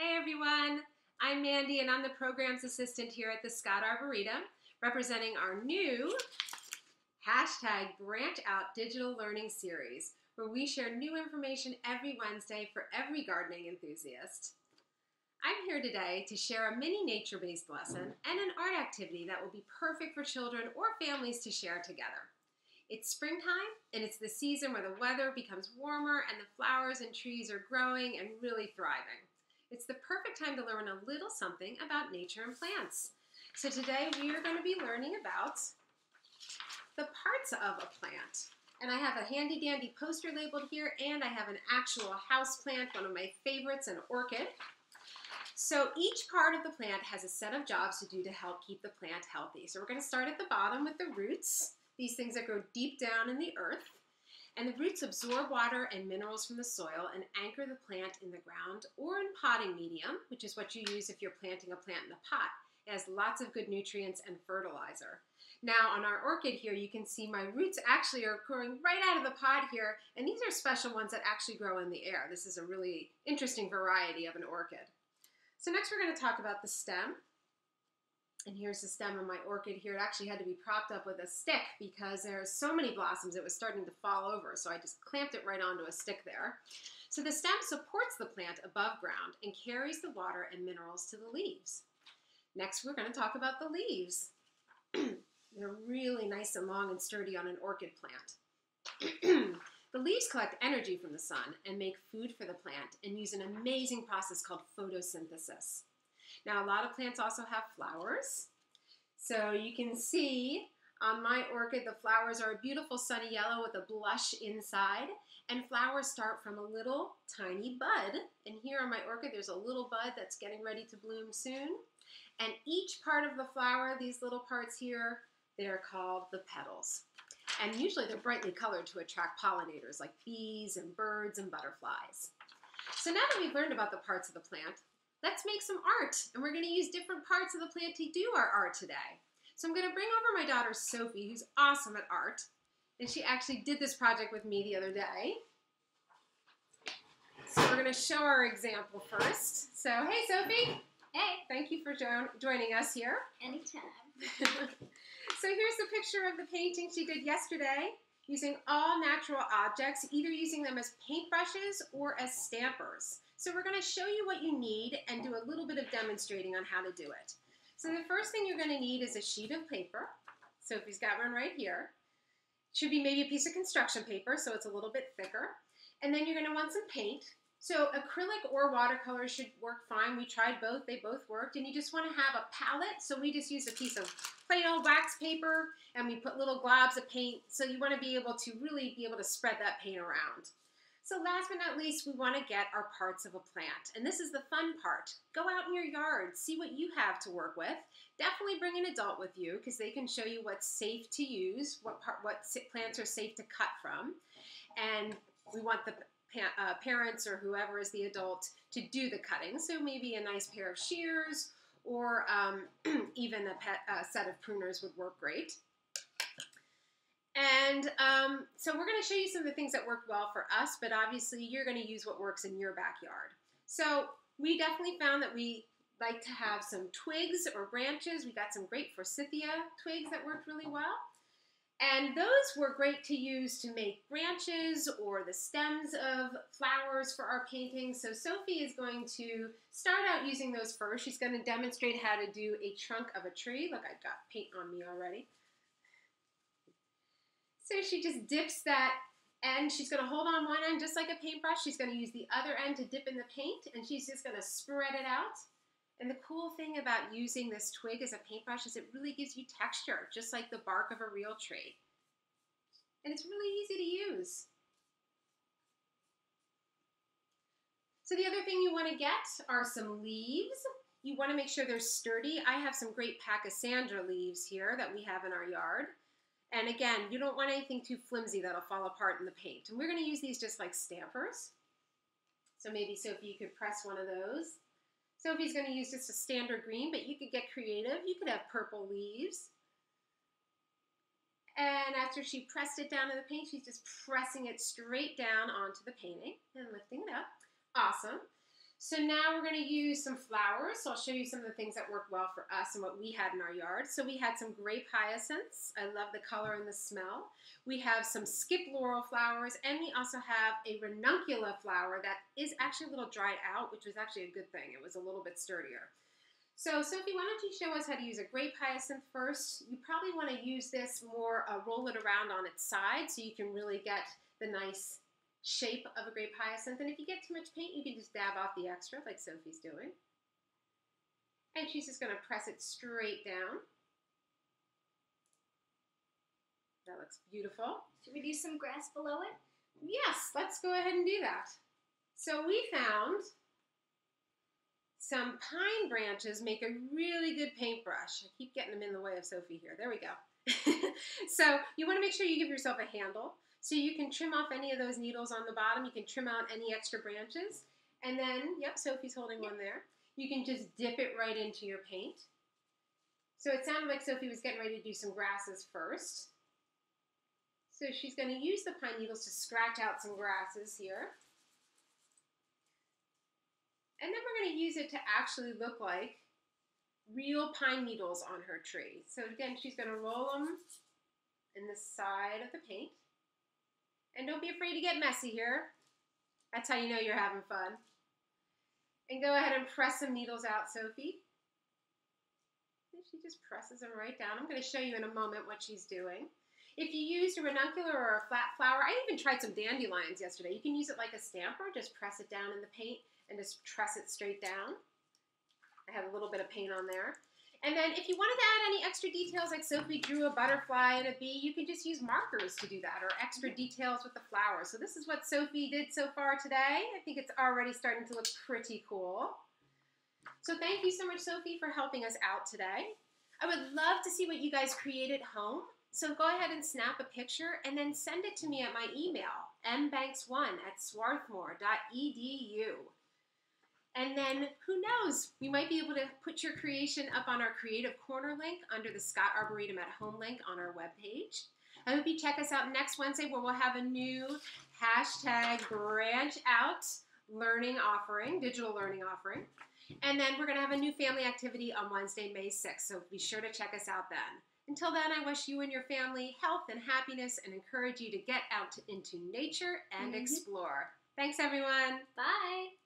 Hey everyone, I'm Mandy and I'm the programs assistant here at the Scott Arboretum, representing our new hashtag Branch Out Digital Learning Series, where we share new information every Wednesday for every gardening enthusiast. I'm here today to share a mini nature-based lesson and an art activity that will be perfect for children or families to share together. It's springtime and it's the season where the weather becomes warmer and the flowers and trees are growing and really thriving. It's the perfect time to learn a little something about nature and plants. So today we are going to be learning about the parts of a plant. And I have a handy dandy poster labeled here and I have an actual house plant, one of my favorites, an orchid. So each part of the plant has a set of jobs to do to help keep the plant healthy. So we're going to start at the bottom with the roots, these things that grow deep down in the earth. And the roots absorb water and minerals from the soil and anchor the plant in the ground or in potting medium, which is what you use if you're planting a plant in a pot. It has lots of good nutrients and fertilizer. Now on our orchid here, you can see my roots actually are growing right out of the pot here, and these are special ones that actually grow in the air. This is a really interesting variety of an orchid. So next we're going to talk about the stem. And here's the stem of my orchid here. It actually had to be propped up with a stick because there are so many blossoms it was starting to fall over. So I just clamped it right onto a stick there. So the stem supports the plant above ground and carries the water and minerals to the leaves. Next we're going to talk about the leaves. They're really nice and long and sturdy on an orchid plant. The leaves collect energy from the sun and make food for the plant and use an amazing process called photosynthesis. Now, a lot of plants also have flowers. So you can see on my orchid, the flowers are a beautiful sunny yellow with a blush inside. And flowers start from a little tiny bud. And here on my orchid, there's a little bud that's getting ready to bloom soon. And each part of the flower, these little parts here, they're called the petals. And usually they're brightly colored to attract pollinators like bees and birds and butterflies. So now that we've learned about the parts of the plant, let's make some art. And we're gonna use different parts of the plant to do our art today. So I'm gonna bring over my daughter Sophie, who's awesome at art. And she actually did this project with me the other day. So we're gonna show our example first. So hey Sophie. Hey. Thank you for jo joining us here. Anytime. so here's the picture of the painting she did yesterday using all natural objects, either using them as paintbrushes or as stampers. So we're going to show you what you need and do a little bit of demonstrating on how to do it. So the first thing you're going to need is a sheet of paper. Sophie's got one right here. Should be maybe a piece of construction paper, so it's a little bit thicker. And then you're going to want some paint. So acrylic or watercolor should work fine. We tried both, they both worked. And you just wanna have a palette. So we just use a piece of plain old wax paper and we put little globs of paint. So you wanna be able to really be able to spread that paint around. So last but not least, we wanna get our parts of a plant. And this is the fun part. Go out in your yard, see what you have to work with. Definitely bring an adult with you because they can show you what's safe to use, what, part, what plants are safe to cut from. And we want the pa uh, parents or whoever is the adult to do the cutting. So maybe a nice pair of shears or um, even a pet, uh, set of pruners would work great. And um, so we're going to show you some of the things that work well for us, but obviously you're going to use what works in your backyard. So we definitely found that we like to have some twigs or branches. We got some great forsythia twigs that worked really well. And those were great to use to make branches or the stems of flowers for our paintings. So Sophie is going to start out using those first. She's going to demonstrate how to do a trunk of a tree. Look, I've got paint on me already. So she just dips that end. She's going to hold on one end just like a paintbrush. She's going to use the other end to dip in the paint and she's just going to spread it out. And the cool thing about using this twig as a paintbrush is it really gives you texture, just like the bark of a real tree. And it's really easy to use. So the other thing you want to get are some leaves. You want to make sure they're sturdy. I have some great Pachysandra leaves here that we have in our yard. And again, you don't want anything too flimsy that'll fall apart in the paint. And we're going to use these just like stampers. So maybe, Sophie, you could press one of those. Sophie's going to use just a standard green, but you could get creative. You could have purple leaves. And after she pressed it down in the paint, she's just pressing it straight down onto the painting and lifting it up. Awesome. So now we're going to use some flowers. So I'll show you some of the things that work well for us and what we had in our yard. So we had some grape hyacinths. I love the color and the smell. We have some skip laurel flowers, and we also have a ranuncula flower that is actually a little dried out, which was actually a good thing. It was a little bit sturdier. So Sophie, why don't you show us how to use a grape hyacinth first? You probably want to use this more, uh, roll it around on its side so you can really get the nice shape of a grape hyacinth. And if you get too much paint, you can just dab off the extra like Sophie's doing. And she's just going to press it straight down. That looks beautiful. Should we do some grass below it? Yes, let's go ahead and do that. So we found some pine branches make a really good paintbrush. I keep getting them in the way of Sophie here. There we go. so you want to make sure you give yourself a handle. So you can trim off any of those needles on the bottom. You can trim out any extra branches. And then, yep, Sophie's holding yep. one there. You can just dip it right into your paint. So it sounded like Sophie was getting ready to do some grasses first. So she's going to use the pine needles to scratch out some grasses here. And then we're going to use it to actually look like real pine needles on her tree. So again, she's going to roll them in the side of the paint. And don't be afraid to get messy here. That's how you know you're having fun. And go ahead and press some needles out, Sophie. And she just presses them right down. I'm going to show you in a moment what she's doing. If you used a ranunculus or a flat flower, I even tried some dandelions yesterday. You can use it like a stamper, just press it down in the paint and just press it straight down. I have a little bit of paint on there. And then if you wanted to add any extra details, like Sophie drew a butterfly and a bee, you can just use markers to do that, or extra details with the flowers. So this is what Sophie did so far today. I think it's already starting to look pretty cool. So thank you so much, Sophie, for helping us out today. I would love to see what you guys create at home. So go ahead and snap a picture and then send it to me at my email, mbanks1 at swarthmore.edu. And then who knows, we might be able to put your creation up on our Creative Corner link under the Scott Arboretum at Home link on our webpage. I hope you check us out next Wednesday where we'll have a new hashtag branch out learning offering, digital learning offering. And then we're going to have a new family activity on Wednesday, May 6th. So be sure to check us out then. Until then, I wish you and your family health and happiness and encourage you to get out into nature and mm -hmm. explore. Thanks, everyone. Bye.